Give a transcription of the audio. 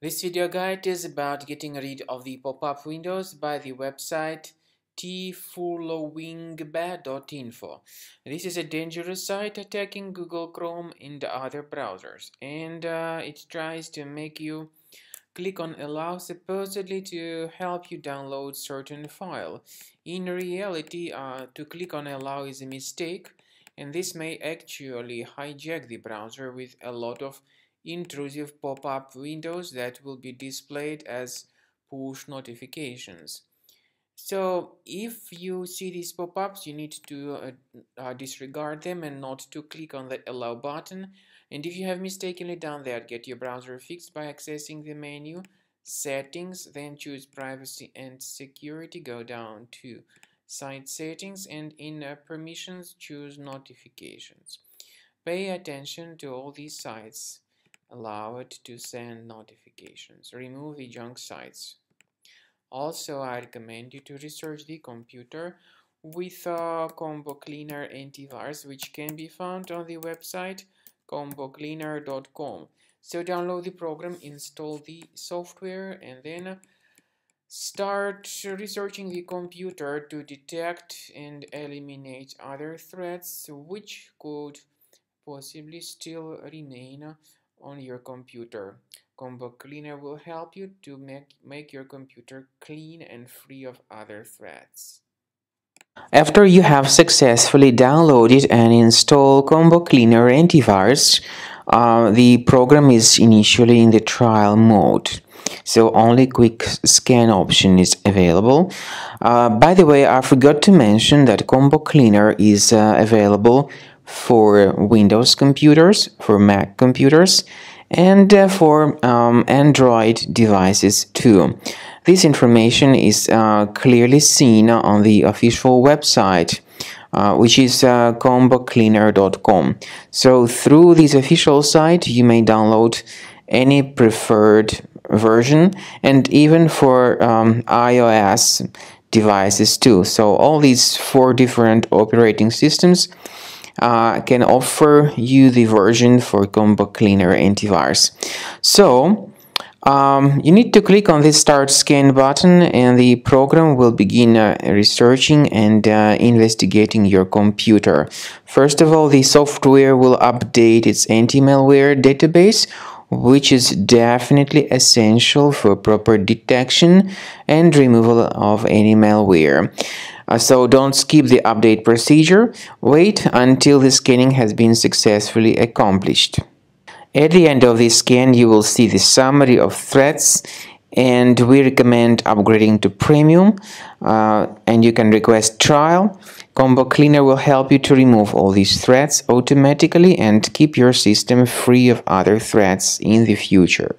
This video guide is about getting rid of the pop-up windows by the website tfoollowingba.info. This is a dangerous site attacking Google Chrome and other browsers and uh, it tries to make you click on allow supposedly to help you download certain file. In reality, uh, to click on allow is a mistake and this may actually hijack the browser with a lot of intrusive pop-up windows that will be displayed as push notifications. So if you see these pop-ups, you need to uh, uh, disregard them and not to click on the allow button. And if you have mistakenly done that, get your browser fixed by accessing the menu, settings, then choose privacy and security, go down to site settings and in uh, permissions choose notifications. Pay attention to all these sites allow it to send notifications. Remove the junk sites. Also, I recommend you to research the computer with a combo cleaner antivirus which can be found on the website combocleaner.com. So download the program, install the software and then start researching the computer to detect and eliminate other threats which could possibly still remain on your computer. Combo Cleaner will help you to make, make your computer clean and free of other threats. After you have successfully downloaded and installed Combo Cleaner antivirus, uh, the program is initially in the trial mode. So only quick scan option is available. Uh, by the way, I forgot to mention that Combo Cleaner is uh, available for Windows computers, for Mac computers, and uh, for um, Android devices too. This information is uh, clearly seen on the official website, uh, which is uh, combocleaner.com. So through this official site, you may download any preferred version and even for um, iOS devices too. So all these four different operating systems uh, can offer you the version for Combo Cleaner antivirus. So um, you need to click on this Start Scan button and the program will begin uh, researching and uh, investigating your computer. First of all, the software will update its anti-malware database which is definitely essential for proper detection and removal of any malware. Uh, so don't skip the update procedure, wait until the scanning has been successfully accomplished. At the end of the scan, you will see the summary of threats and we recommend upgrading to premium uh, and you can request trial. Combo cleaner will help you to remove all these threats automatically and keep your system free of other threats in the future